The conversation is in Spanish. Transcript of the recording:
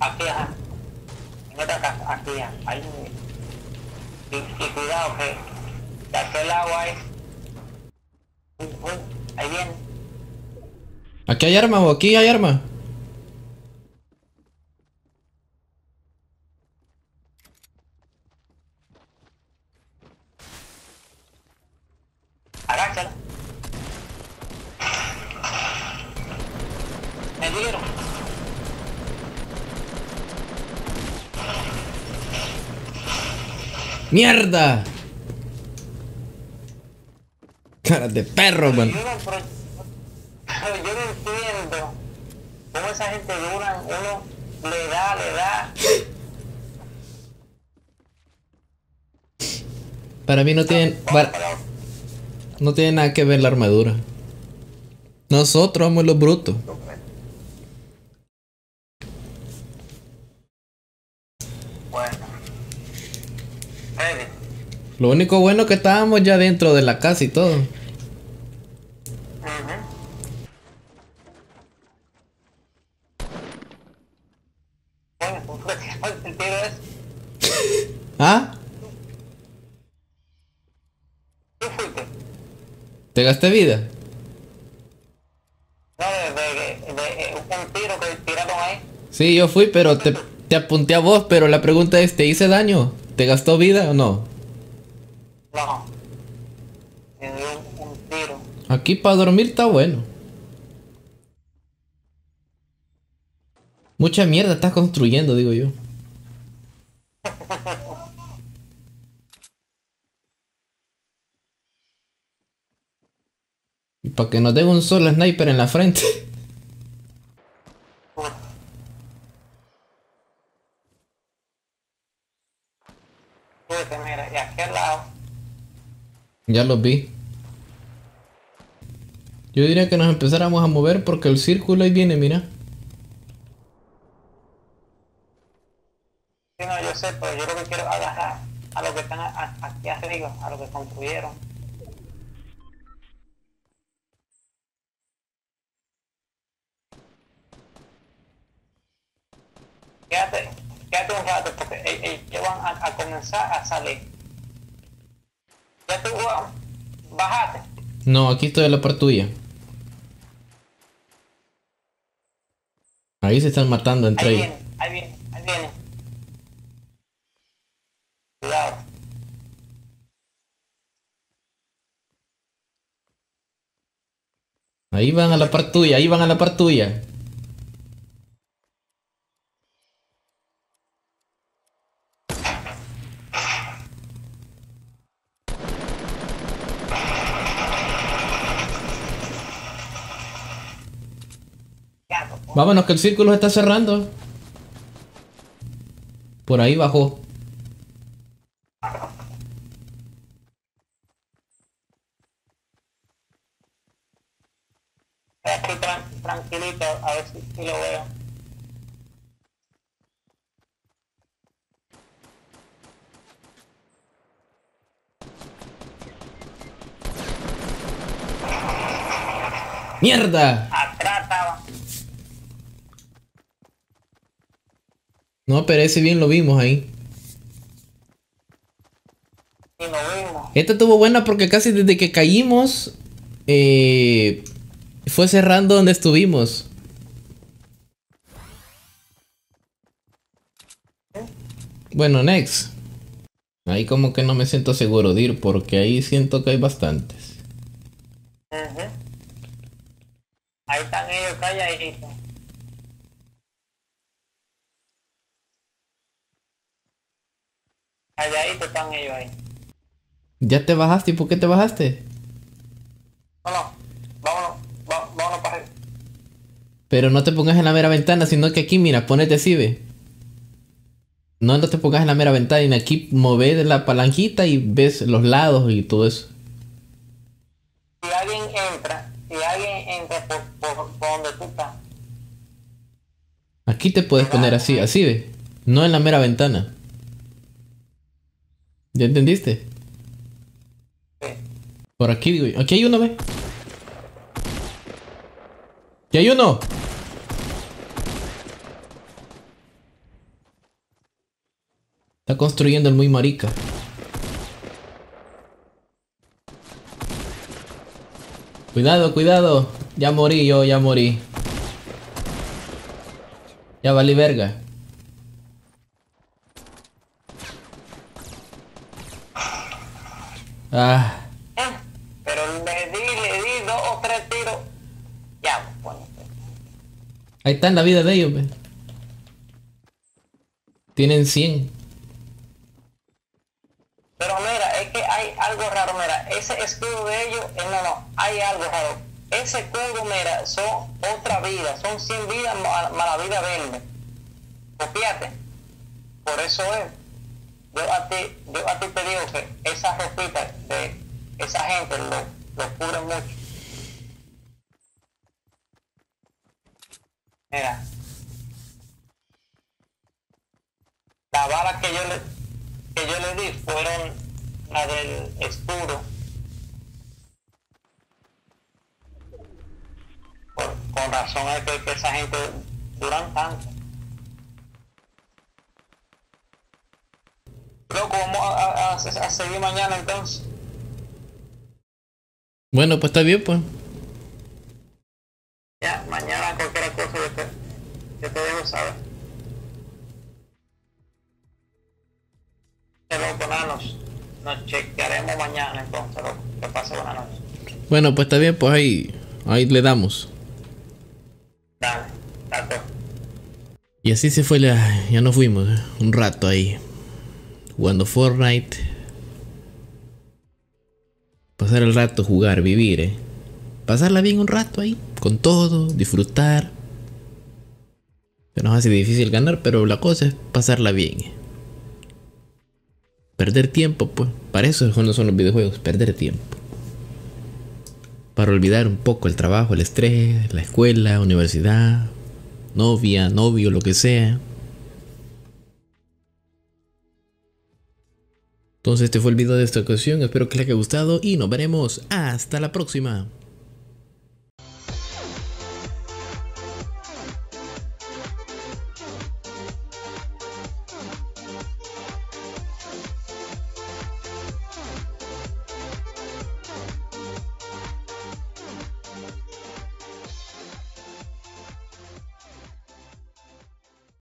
Aquí, ajá. En otra casa, aquí. Ahí. Y, y cuidado que de aquel agua es. Uy, uy, ahí viene. ¿Aquí hay arma o aquí hay arma? Agáchala. Me dieron. ¡Mierda! Caras de perro, man. Yo no, yo entiendo cómo esa gente dura, uno le da, le da. Para mí no tienen... para- no tiene nada que ver la armadura. Nosotros somos los brutos. Bueno. Lo único bueno que estábamos ya dentro de la casa y todo. Ujú. Bueno, ¿cómo fue que fue el tiro ese? ¿Ah? ¿Tú fuiste? ¿Te gasté vida? No, de, de, de, de- un tiro que tiraron ahí. Sí, yo fui, pero te, te apunté a vos, pero la pregunta es, ¿te hice daño? ¿Te gastó vida o no? No. Me dio un, un tiro. Aquí para dormir está bueno. Mucha mierda estás construyendo, digo yo. Y para que nos den un solo sniper en la frente. Mira, y aquí al lado. Ya los vi. Yo diría que nos empezáramos a mover porque el círculo ahí viene, mira. Sí, no, yo sé, pero yo lo que quiero agarrar a los que están a- a- aquí arriba, a los que construyeron. Quédate, quédate un rato porque ellos van a comenzar a salir. Ya tú ah, bajaste. No, aquí estoy a la par tuya. Ahí se están matando entre Ahí ellos. viene, ahí viene, ahí viene. Cuidado. Ahí van a la par tuya, ahí van a la par tuya. Vámonos que el círculo se está cerrando. Por ahí bajó. Estoy aquí tran- tranquilito, a ver si, si lo veo. ¡Mierda! No, pero ese bien lo vimos ahí. Y lo vimos. Esta estuvo buena porque casi desde que caímos eh, fue cerrando donde estuvimos. Bueno, next. Ahí como que no me siento seguro de ir porque ahí siento que hay bastantes. Ahí están ellos calladitos. Calladitos están ellos ahí. ¿Ya te bajaste? ¿Y por qué te bajaste? No, no. Vámonos, va- vámonos para arriba. Pero no te pongas en la mera ventana, sino que aquí, mira, ponete así, ve. No, no te pongas en la mera ventana, y aquí mueve la palanquita y ves los lados y todo eso. Si alguien entra, si alguien entra por, por, por donde tú estás, Aquí te puedes poner así, así, ve. No en la mera ventana. ¿Ya entendiste? Por aquí digo. Aquí hay uno, ve. Aquí hay uno. Está construyendo el muy marica. Cuidado, cuidado. Ya morí yo, ya morí. Ya valí verga. Ah, Eh, Pero le di, le di dos o tres tiros. Ya, bueno. ahí está en la vida de ellos, ve. Tienen 100. Pero mira, es que hay algo raro, mira, ese escudo de ellos, eh, no, no, hay algo raro. Ese escudo, mira, son otra vida, son 100 vidas más la vida verde. Fíjate, por eso es. Yo a ti, yo a ti te digo que esa ropita de esa gente lo, lo mucho. Mira. La bala que yo le, que yo le di fueron la del escudo. Por, con razón es que, que esa gente duran tanto. Vamos a, a- a- seguir mañana entonces. Bueno, pues está bien, pues. Ya, mañana cualquier cosa yo te, yo te dejo saber. Pero nanos, nos chequearemos mañana entonces, loco. Que pase buena noche. Bueno, pues está bien, pues ahí, ahí le damos. Dale, dale. Y así se fue la... Ya nos fuimos, eh, un rato ahí. Jugando Fortnite. Pasar el rato, jugar, vivir, eh. Pasarla bien un rato ahí. Con todo, disfrutar. Se nos hace difícil ganar, pero la cosa es pasarla bien. eh. Perder tiempo, pues. Para eso es cuando son los videojuegos, perder tiempo. Para olvidar un poco el trabajo, el estrés, la escuela, universidad, novia, novio, lo que sea. Entonces este fue el video de esta ocasión, espero que les haya gustado y nos veremos hasta la próxima.